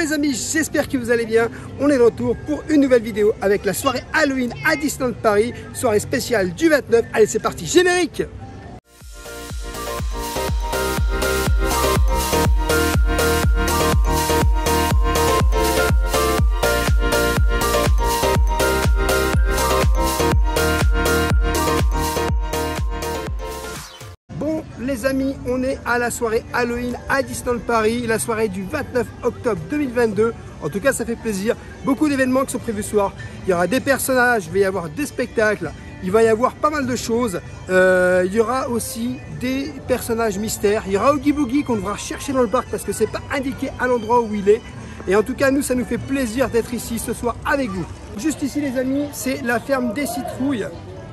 les amis, j'espère que vous allez bien. On est de retour pour une nouvelle vidéo avec la soirée Halloween à Disneyland Paris, soirée spéciale du 29. Allez, c'est parti, générique à la soirée Halloween à Disneyland Paris, la soirée du 29 octobre 2022. En tout cas, ça fait plaisir. Beaucoup d'événements qui sont prévus ce soir. Il y aura des personnages, il va y avoir des spectacles, il va y avoir pas mal de choses. Euh, il y aura aussi des personnages mystères. Il y aura Oogie Boogie qu'on devra chercher dans le parc parce que c'est pas indiqué à l'endroit où il est. Et en tout cas, nous, ça nous fait plaisir d'être ici ce soir avec vous. Juste ici, les amis, c'est la ferme des citrouilles.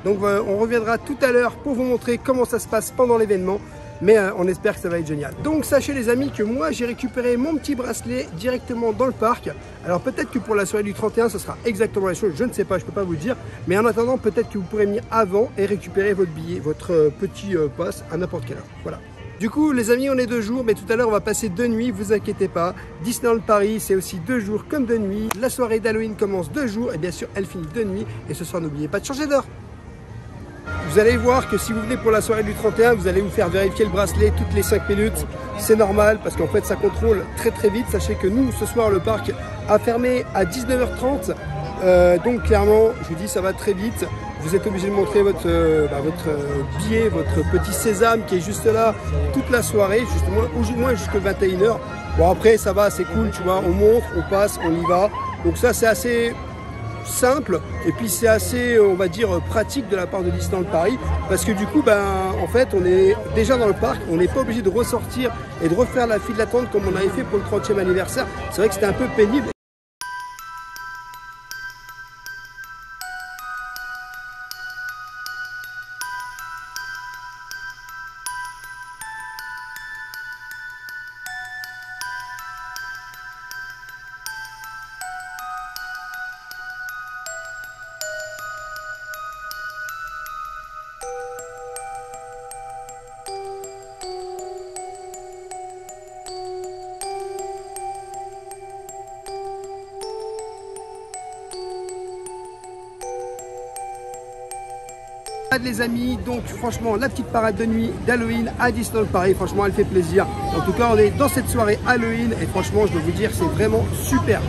Donc euh, on reviendra tout à l'heure pour vous montrer comment ça se passe pendant l'événement. Mais euh, on espère que ça va être génial. Donc sachez les amis que moi j'ai récupéré mon petit bracelet directement dans le parc. Alors peut-être que pour la soirée du 31 ce sera exactement la chose, je ne sais pas, je ne peux pas vous le dire. Mais en attendant peut-être que vous pourrez venir avant et récupérer votre billet, votre euh, petit euh, pass à n'importe quelle heure. Voilà. Du coup, les amis, on est deux jours, mais tout à l'heure, on va passer deux nuits, vous inquiétez pas. Disneyland Paris, c'est aussi deux jours comme deux nuits. La soirée d'Halloween commence deux jours, et bien sûr, elle finit deux nuits. Et ce soir, n'oubliez pas de changer d'heure. Vous allez voir que si vous venez pour la soirée du 31, vous allez vous faire vérifier le bracelet toutes les 5 minutes. C'est normal parce qu'en fait ça contrôle très très vite. Sachez que nous, ce soir, le parc a fermé à 19h30. Euh, donc clairement, je vous dis, ça va très vite. Vous êtes obligé de montrer votre, euh, bah, euh, billet, votre petit sésame qui est juste là toute la soirée, au moins jusqu'à 21h. Bon après, ça va, c'est cool, tu vois, on montre, on passe, on y va. Donc ça, c'est assez simple. Et puis c'est assez on va dire pratique de la part de Disneyland Paris. Parce que du coup ben en fait on est déjà dans le parc. On n'est pas obligé de ressortir et de refaire la file d'attente comme on avait fait pour le 30e anniversaire. C'est vrai que c'était un peu pénible les amis, donc franchement la petite parade de nuit d'Halloween à Disneyland Paris, franchement elle fait plaisir. En tout cas on est dans cette soirée Halloween et franchement je dois vous dire c'est vraiment super.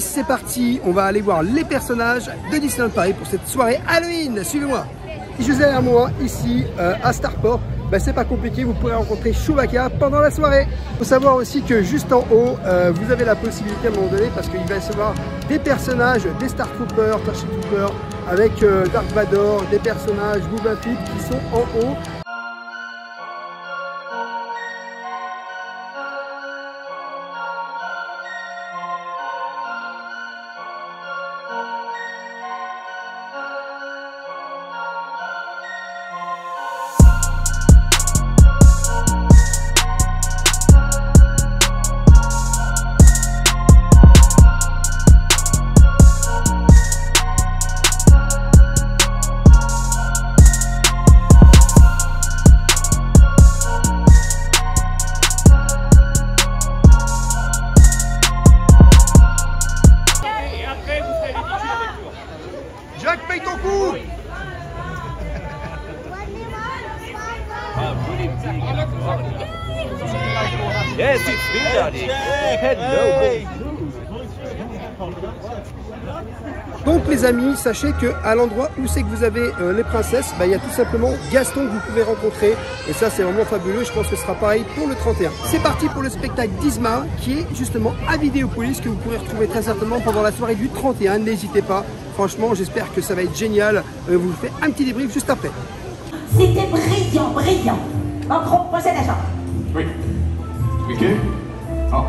C'est parti. On va aller voir les personnages de Disneyland Paris pour cette soirée Halloween. Suivez-moi. Juste derrière moi, ici, euh, à Starport, bah, c'est pas compliqué, vous pourrez rencontrer Chewbacca pendant la soirée. Il faut savoir aussi que juste en haut, euh, vous avez la possibilité à un moment donné, parce qu'il va y avoir des personnages, des Star Troopers, Starship Troopers, avec euh, Dark Vador, des personnages Boba Fett qui sont en haut. Sachez que à l'endroit où c'est que vous avez euh, les princesses, bah, il y a tout simplement Gaston que vous pouvez rencontrer. Et ça c'est vraiment fabuleux, je pense que ce sera pareil pour le 31. C'est parti pour le spectacle d'Isma qui est justement à Vidéopolis que vous pourrez retrouver très certainement pendant la soirée du 31. N'hésitez pas, franchement j'espère que ça va être génial. Euh, vous faites un petit débrief juste après. C'était brillant, brillant. Macron, la chambre. Oui. Ah,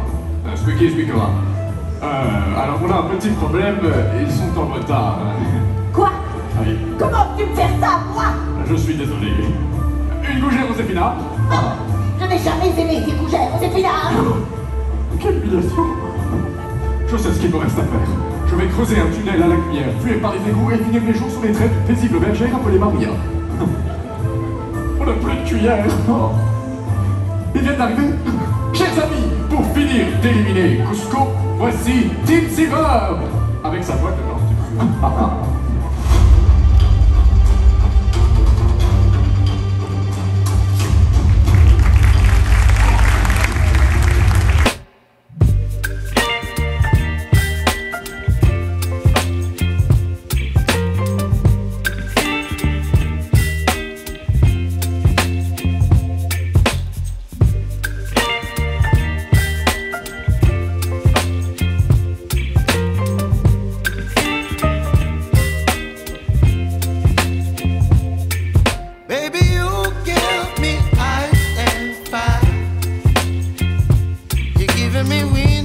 Squeaker. Euh, alors on a un petit problème, ils sont en retard. Quoi? Oui, Comment tu me fais ça, moi? Je suis désolé. Une gougère, Joséphina Oh, Je n'ai jamais aimé tes gougères, final Quelle humiliation Je sais ce qu'il me reste à faire. Je vais creuser un tunnel à la lumière, fluer par les égouts et finir mes jours sous les traits d'une paisible bergère appelée Maria. On n'a plus de cuillère. Oh. Ils viennent d'arriver. Chers amis, pour finir d'éliminer Cusco, voici Tim Silver avec sa boîte de tortue.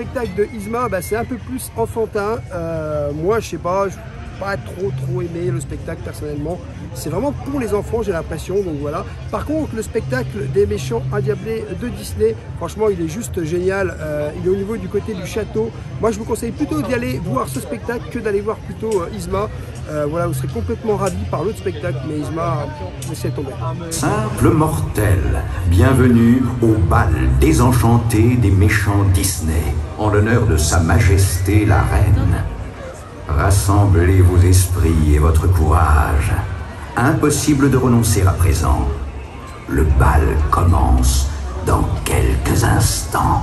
spectacle de Isma, bah, c'est un peu plus enfantin. Euh, moi, je sais pas, je pas trop trop aimé le spectacle personnellement. C'est vraiment pour les enfants, j'ai l'impression. Donc voilà. Par contre, le spectacle des méchants indiablés de Disney, franchement, il est juste génial. Euh, il est au niveau du côté du château. Moi, je vous conseille plutôt d'y aller voir ce spectacle que d'aller voir plutôt euh, Isma. Voilà, vous serez complètement ravis par l'autre spectacle, mais Isma, laissez tomber. Simple mortel, bienvenue au bal désenchanté des méchants Disney, en l'honneur de Sa Majesté la Reine. Rassemblez vos esprits et votre courage. Impossible de renoncer à présent. Le bal commence dans quelques instants.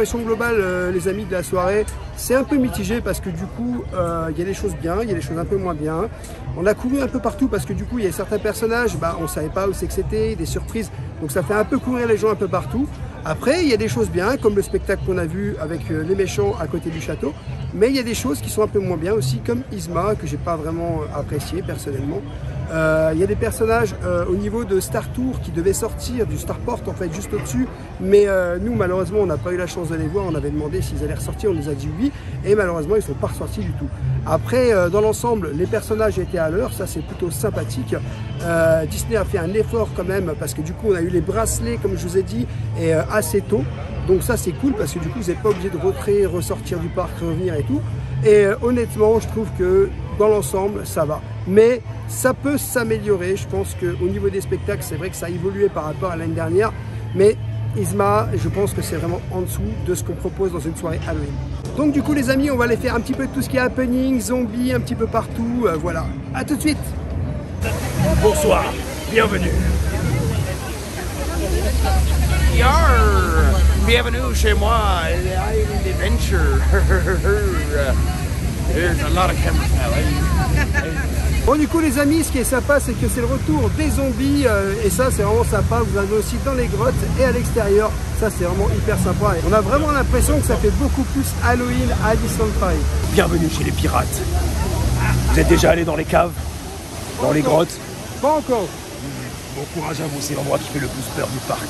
L'impression globale euh, les amis de la soirée c'est un peu mitigé parce que du coup euh, il y a des choses bien, il y a des choses un peu moins bien. On a couru un peu partout parce que du coup il y a certains personnages, bah, on savait pas où c'est que c'était, des surprises, donc ça fait un peu courir les gens un peu partout. Après il y a des choses bien comme le spectacle qu'on a vu avec euh, les méchants à côté du château, mais il y a des choses qui sont un peu moins bien aussi comme Isma que j'ai pas vraiment apprécié personnellement. Euh, Il y a des personnages euh, au niveau de Star Tour qui devaient sortir du Starport en fait juste au-dessus, mais euh, nous malheureusement on n'a pas eu la chance de les voir. On avait demandé s'ils allaient ressortir, on nous a dit oui, et malheureusement ils sont pas ressortis du tout. Après euh, dans l'ensemble les personnages étaient à l'heure, ça c'est plutôt sympathique. Euh, Disney a fait un effort quand même parce que du coup on a eu les bracelets comme je vous ai dit et euh, assez tôt. Donc ça c'est cool parce que du coup vous n'êtes pas obligé de rentrer, ressortir du parc, revenir et tout. Et euh, honnêtement je trouve que dans l'ensemble ça va. Mais ça peut s'améliorer. Je pense qu'au niveau des spectacles, c'est vrai que ça a évolué par rapport à l'année dernière. Mais Isma, je pense que c'est vraiment en dessous de ce qu'on propose dans une soirée Halloween. Donc du coup les amis, on va aller faire un petit peu de tout ce qui est happening, zombies, un petit peu partout. euh, voilà. À tout de suite Bonsoir, bienvenue. Bienvenue chez moi, Island Adventure. Bon du coup les amis, ce qui est sympa c'est que c'est le retour des zombies euh, et ça c'est vraiment sympa. Vous avez aussi dans les grottes et à l'extérieur. Ça c'est vraiment hyper sympa. Et on a vraiment l'impression que ça fait beaucoup plus Halloween à Disneyland Paris. Bienvenue chez les pirates. Vous êtes déjà allé dans les caves? Dans les grottes? Pas encore. Bon courage à vous, c'est l'endroit qui fait le plus peur du parc.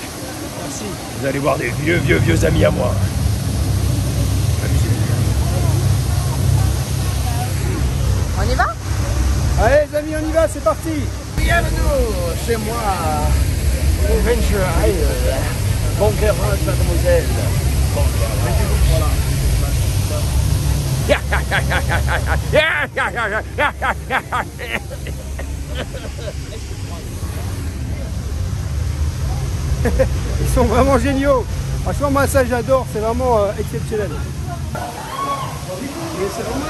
Merci. Vous allez voir des vieux, vieux, vieux amis à moi. On y va Allez les amis, on y va, c'est parti Bienvenue chez moi, Adventure Island. Bon courage, mademoiselle. Bon Ils sont vraiment géniaux. Franchement, moi, ça, j'adore. C'est vraiment euh, exceptionnel. Et c'est vraiment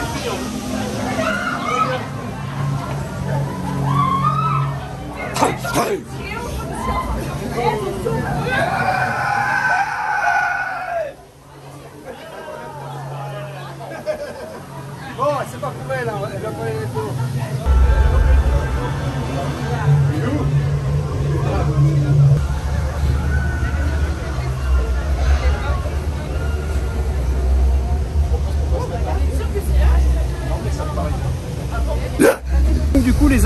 c'est pas pour elle, hein. elle va pas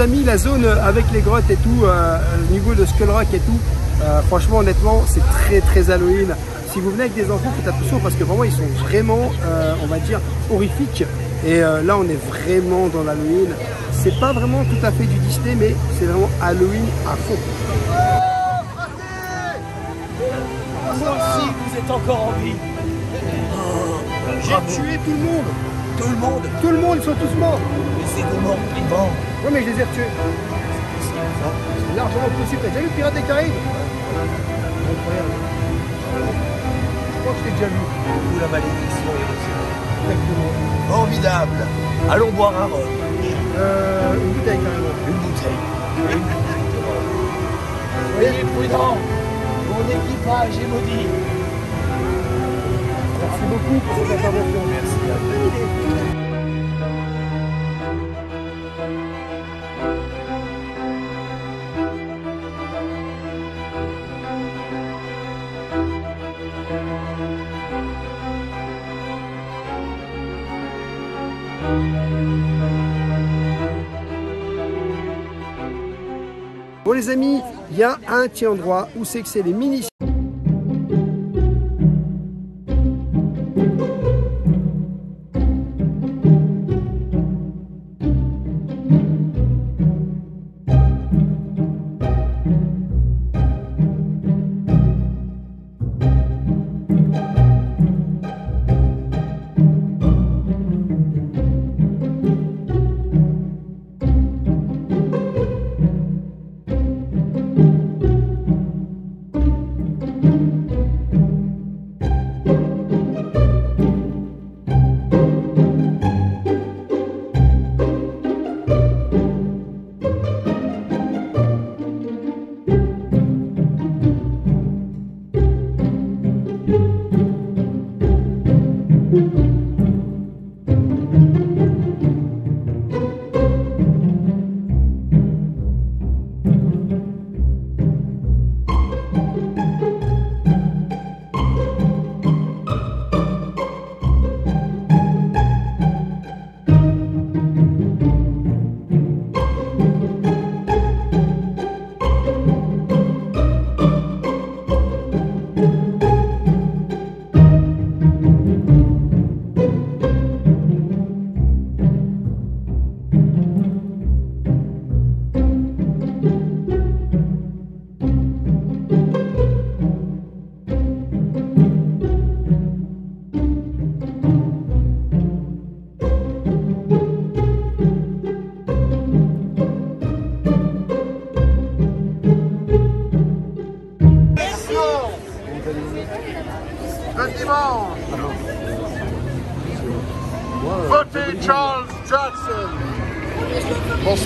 amis, la zone avec les grottes et tout, euh, le niveau de Skull Rock et tout, euh, franchement honnêtement c'est très très Halloween. Si vous venez avec des enfants, faites attention parce que vraiment ils sont vraiment, euh, on va dire, horrifiques. Et là on est vraiment dans l'Halloween. C'est pas vraiment tout à fait du Disney mais c'est vraiment Halloween à fond. Aussi, vous êtes encore en vie. J'ai tué tout le monde Tout le monde, Tout le monde, ils sont tous morts mais c'est des morts vivants. Ouais mais je les ai retués. C'est largement possible. T'as déjà vu Pirates des Caraïbes Incroyable. Je crois que je t'ai déjà vu. Où la malédiction est reçue. Exactement. Formidable. Allons boire un rhum. Euh, une bouteille carrément. Une bouteille. Soyez prudents. Mon équipage est maudit. Merci beaucoup pour cette intervention. Merci à vous. Bon les amis, il y a un petit endroit où c'est que c'est les mini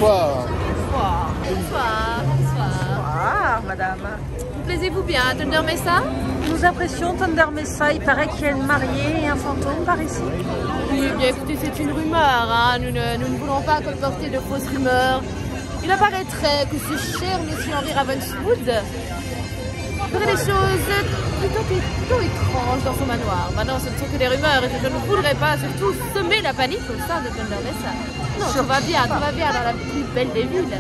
Bonsoir. Bonsoir. Bonsoir. Bonsoir. madame. Vous plaisez-vous bien à Thunder Mesa? Nous apprécions Thunder Mesa. Il paraît qu'il y a une mariée et un fantôme par ici. Oui, eh bien écoutez, c'est une rumeur. hein. Nous, ne, nous ne voulons pas colporter de fausses rumeurs. Il apparaîtrait que ce cher monsieur Henri Ravenswood ferait des choses plutôt, plutôt étranges dans son manoir. Maintenant, ce ne sont que des rumeurs et je ne voudrais pas surtout semer la panique au sein de Thunder Mesa. Non, tout va bien, tout va bien dans la plus belle des villes.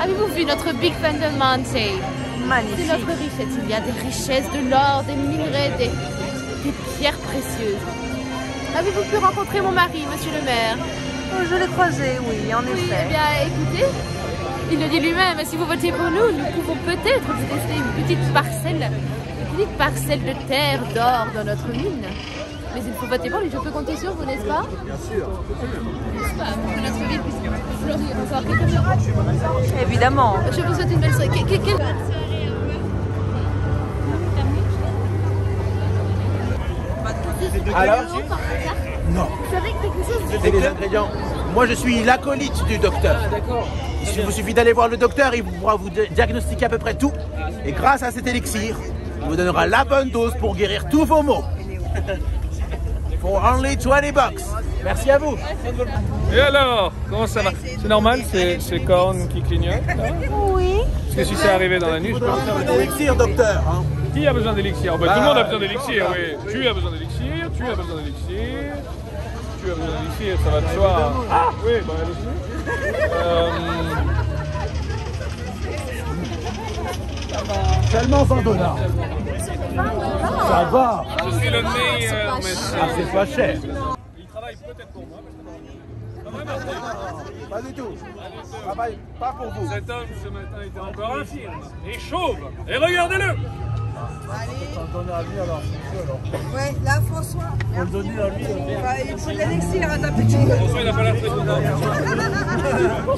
Avez-vous vu notre Big Thunder Mountain? C'est Magnifique. notre richesse. Il y a des richesses, de l'or, des minerais, des, des pierres précieuses. Avez-vous pu rencontrer mon mari, monsieur le maire? Oh, Je l'ai croisé, oui, en Oui, eh effet. bien, écoutez, il le dit lui-même, si vous votez pour nous, nous pouvons peut-être vous laisser une petite parcelle, une petite parcelle de terre d'or dans notre mine. Mais il faut voter pour lui, je peux compter sur vous, n'est-ce pas? Bien sûr. N'est-ce pas Pour notre ville. Évidemment. Je vous souhaite une belle soirée. Quelle- Alors Non. Vous savez que quelque chose C'est les ingrédients. Moi, je suis l'acolyte du docteur. Il vous suffit d'aller voir le docteur, il pourra vous di- diagnostiquer à peu près tout. Et grâce à cet élixir, il vous donnera la bonne dose pour guérir tous vos maux. For only 20 bucks. Merci à vous. Et alors Comment ça va? C'est normal, c'est c'est Korn qui clignote là? Oui. Parce que si c'est arrivé dans la nuit, je peux pas faire Élixir, docteur. hein. Qui a besoin d'élixir? Bah, Tout le Bah, monde a besoin d'élixir, oui. Tu as besoin d'élixir, tu as besoin d'élixir, tu as besoin d'élixir, ça va de soi. Ah Oui, bah allez-y. Euh, Tellement Vandona. Ça va. je suis le meilleur médecin. Ah, c'est pas cher. Il travaille peut-être pour moi. Pas du tout. Je travaille pas pour vous. Cet homme ce matin était encore infirme et chauve. Et regardez-le Ouais, là, François. Faut le donner à lui. Bah, il faut de l'élixir à ta petite. François, il n'a pas l'air très content.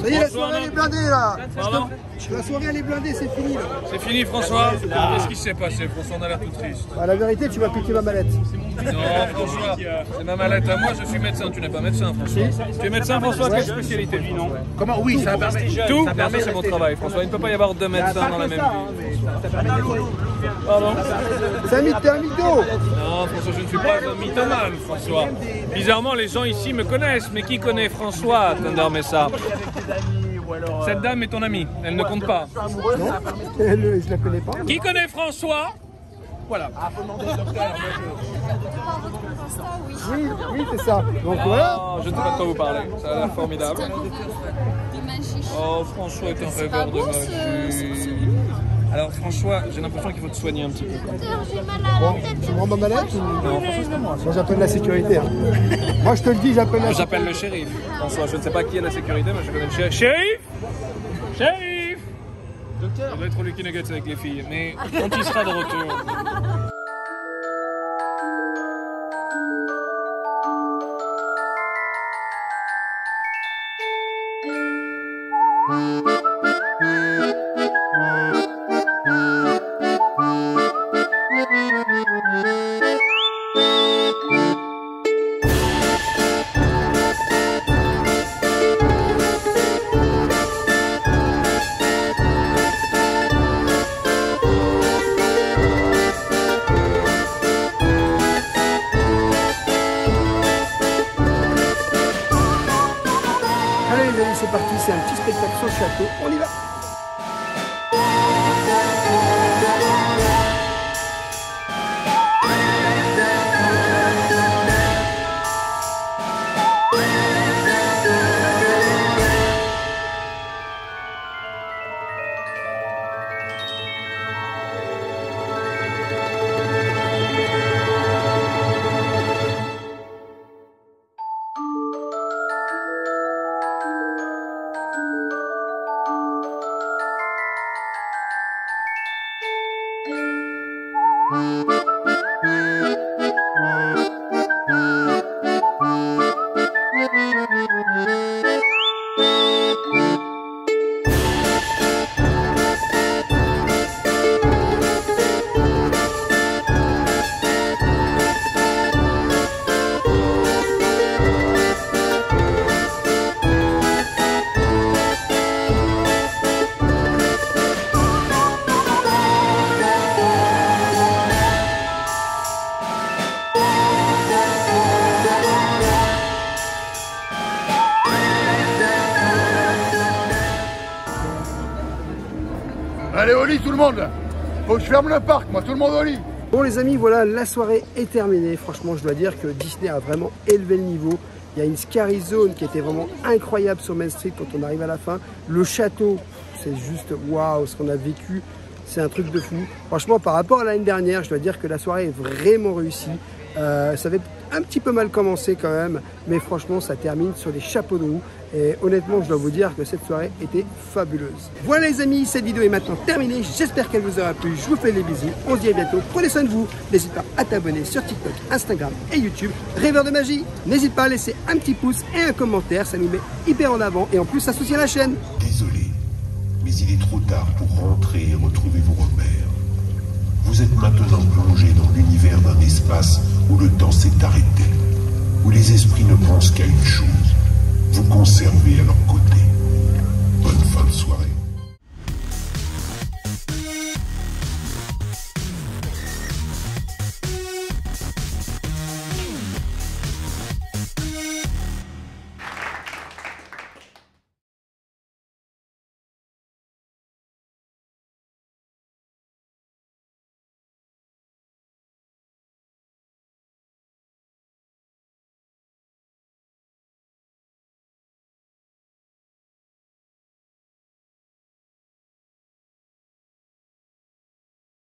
Ça y est, la soirée elle est blindée là. Pardon La soirée elle est blindée, c'est fini là. C'est fini, François Qu'est-ce qui s'est passé François, on a l'air tout triste. Bah, la vérité, tu vas piquer ma mallette. Non, François, c'est ma mallette à moi, je suis médecin. Tu n'es pas médecin, François. Tu es médecin, François Quelle spécialité Non. Comment Oui, ça permet. Tout Ça permet c'est mon travail, François. Il ne peut pas y avoir deux médecins dans la même ville. Pardon C'est un mythe, t'es un mytho. Non, François, je ne suis pas un mythomane, François. Bizarrement, les gens ici me connaissent, mais qui connaît François Thunder Mesa Cette dame est ton amie, elle ne compte pas. Non, Elle, je la connais pas. Qui connaît François? Voilà. Oui, oui, c'est ça. Donc voilà. Oh, je ne sais pas de quoi vous parlez, ça a l'air formidable. Oh, François est un rêveur de magie. Alors, François, j'ai l'impression qu'il faut te soigner un petit peu. Bon, tu me rends ma mallette ou... Non, François, c'est moi. Moi j'appelle la sécurité. hein. Moi je te le dis, j'appelle la J'appelle le shérif. François, je ne sais pas qui est la sécurité, mais je connais le shérif. Shérif Shérif Docteur Il doit être lui qui négocie avec les filles, mais quand il sera de retour. Château. Allez au lit tout le monde Faut que je ferme le parc, moi, tout le monde au lit Bon les amis, voilà, la soirée est terminée. Franchement, je dois dire que Disney a vraiment élevé le niveau. Il y a une Scary Zone qui était vraiment incroyable sur Main Street quand on arrive à la fin. Le château, c'est juste waouh, ce qu'on a vécu, c'est un truc de fou. Franchement, par rapport à l'année dernière, je dois dire que la soirée est vraiment réussie. Euh, ça avait un petit peu mal commencé quand même, mais franchement, ça termine sur des chapeaux de roue. Et honnêtement, je dois vous dire que cette soirée était fabuleuse. Voilà les amis, cette vidéo est maintenant terminée. J'espère qu'elle vous aura plu. Je vous fais des bisous. On se dit à bientôt. Prenez soin de vous. N'hésite pas à t'abonner sur TikTok, Instagram et YouTube. Rêveur de magie. N'hésite pas à laisser un petit pouce et un commentaire. Ça nous met hyper en avant. Et en plus, ça soutient la chaîne. Désolé, mais il est trop tard pour rentrer et retrouver vos repères. Vous êtes maintenant plongé dans l'univers d'un espace où le temps s'est arrêté, où les esprits ne pensent qu'à une chose, vous conserver à leur côté. Bonne fin de soirée.